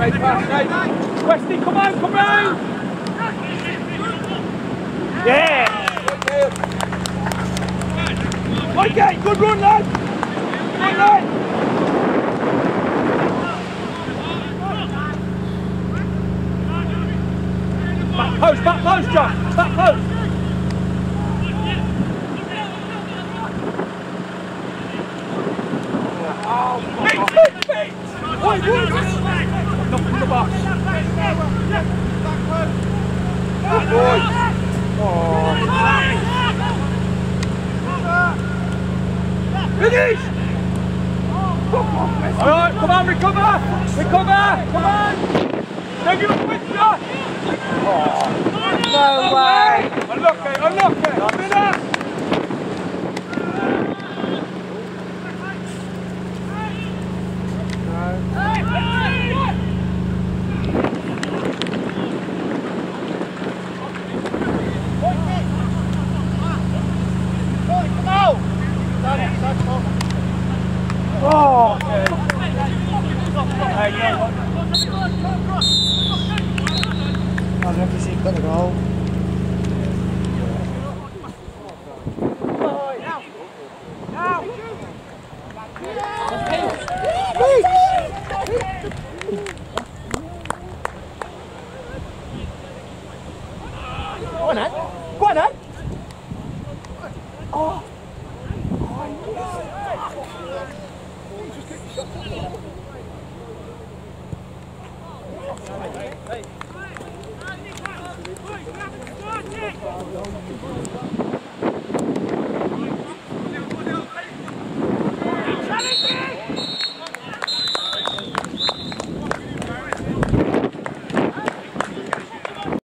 Great pass, Nate. Westy, come on, come round! Yeah! Okay, good run, lad! Lad! Back post, back post, John! Back post! Oh, feet, feet, feet! Wait, wait! Nothing in the box. Good boy! Oh. Finish! Alright, come on, recover! Recover! Come on! Take it up I'll have to see if better goal. Go on, Ed. Go on, Ed. Oh. oh. Hey!